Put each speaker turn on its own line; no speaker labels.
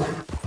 Ugh.